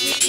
Musik